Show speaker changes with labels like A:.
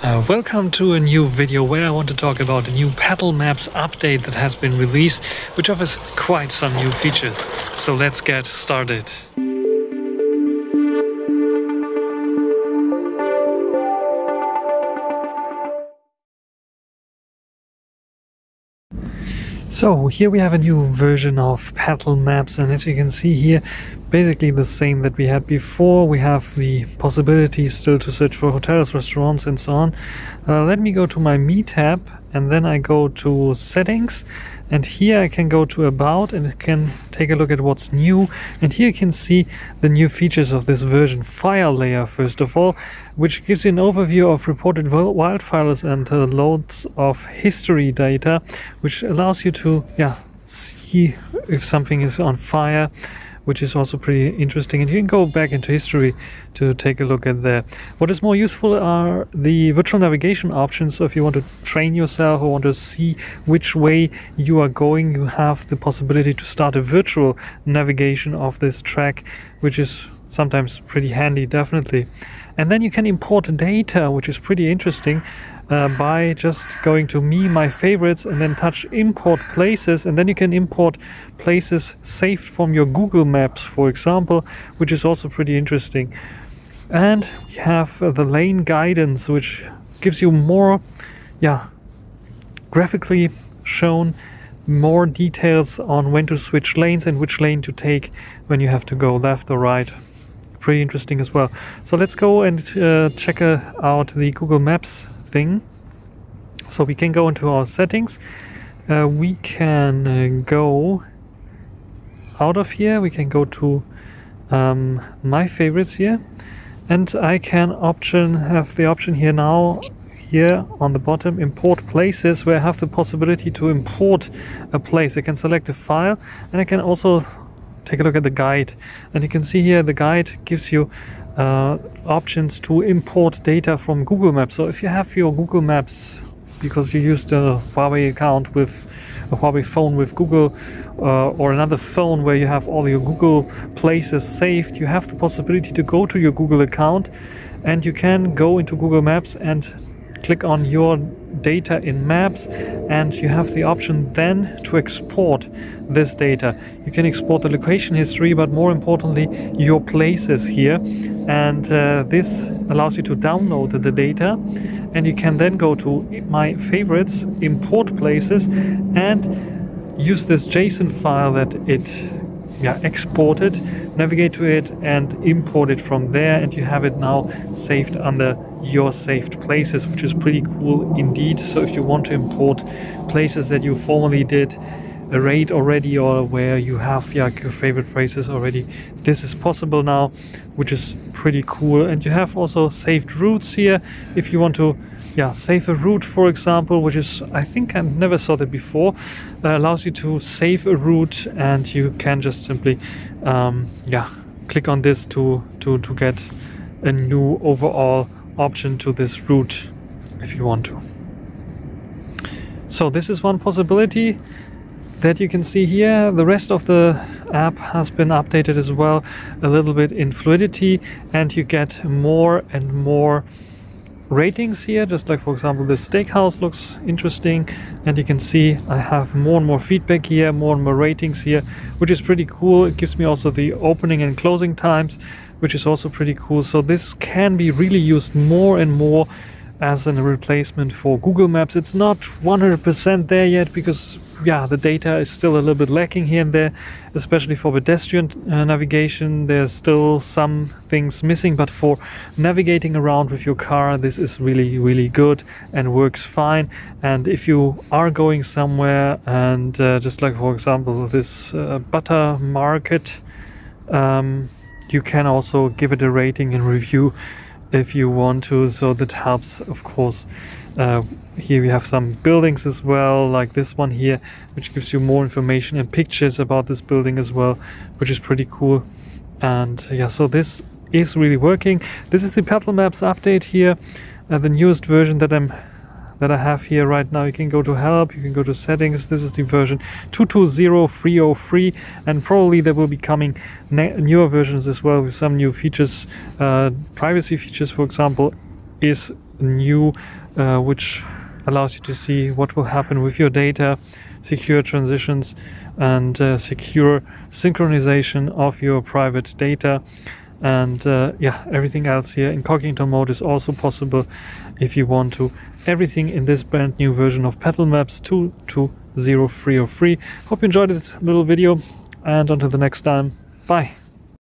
A: Uh, welcome to a new video where I want to talk about the new Petal Maps update that has been released, which offers quite some new features. So let's get started. So here we have a new version of Petal Maps and as you can see here basically the same that we had before. We have the possibility still to search for hotels, restaurants and so on. Uh, let me go to my Me tab and then I go to settings and here I can go to about and can take a look at what's new. And here you can see the new features of this version fire layer first of all which gives you an overview of reported wildfires and uh, loads of history data which allows you to yeah see if something is on fire which is also pretty interesting. And you can go back into history to take a look at that. What is more useful are the virtual navigation options. So if you want to train yourself or want to see which way you are going, you have the possibility to start a virtual navigation of this track, which is sometimes pretty handy, definitely. And then you can import data, which is pretty interesting uh, by just going to me, my favorites, and then touch import places. And then you can import places saved from your Google Maps, for example, which is also pretty interesting. And we have uh, the lane guidance, which gives you more, yeah, graphically shown more details on when to switch lanes and which lane to take when you have to go left or right pretty interesting as well so let's go and uh, check uh, out the google maps thing. So we can go into our settings. Uh, we can uh, go out of here. We can go to um, my favorites here. And I can option have the option here now here on the bottom import places where I have the possibility to import a place. I can select a file and I can also take a look at the guide and you can see here the guide gives you uh, options to import data from Google Maps. So if you have your Google Maps because you used a Huawei account with a Huawei phone with Google uh, or another phone where you have all your Google places saved, you have the possibility to go to your Google account and you can go into Google Maps and click on your data in maps and you have the option then to export this data. You can export the location history but more importantly your places here. And uh, this allows you to download the data and you can then go to my favorites import places and use this json file that it yeah, export it, navigate to it, and import it from there. And you have it now saved under your saved places, which is pretty cool indeed. So if you want to import places that you formerly did a raid already or where you have yeah, your favorite places already, this is possible now, which is pretty cool. And you have also saved routes here if you want to yeah, save a route, for example, which is, I think I never saw that before, uh, allows you to save a route and you can just simply, um, yeah, click on this to, to, to get a new overall option to this route if you want to. So this is one possibility that you can see here. The rest of the app has been updated as well a little bit in fluidity and you get more and more ratings here just like for example this steakhouse looks interesting and you can see I have more and more feedback here more and more ratings here which is pretty cool. It gives me also the opening and closing times which is also pretty cool. So this can be really used more and more as a replacement for Google Maps. It's not 100% there yet because yeah, the data is still a little bit lacking here and there, especially for pedestrian uh, navigation. There's still some things missing, but for navigating around with your car, this is really, really good and works fine. And if you are going somewhere, and uh, just like for example, this uh, butter market, um, you can also give it a rating and review if you want to. So that helps, of course. Uh, here we have some buildings as well, like this one here, which gives you more information and pictures about this building as well, which is pretty cool. And yeah, so this is really working. This is the Petal Maps update here, uh, the newest version that I'm that I have here right now. You can go to help, you can go to settings. This is the version 220303 and probably there will be coming newer versions as well with some new features. Uh, privacy features, for example, is new, uh, which allows you to see what will happen with your data, secure transitions, and uh, secure synchronization of your private data. And uh, yeah, everything else here. Incognito mode is also possible if you want to. Everything in this brand new version of Petal Maps 220303 Hope you enjoyed this little video, and until the next time, bye.